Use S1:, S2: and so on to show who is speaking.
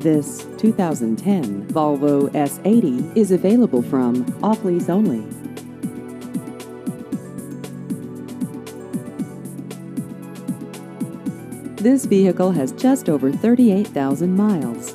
S1: This 2010 Volvo S80 is available from off lease only. This vehicle has just over 38,000 miles.